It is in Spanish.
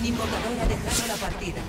Un invocador ha dejado la partida.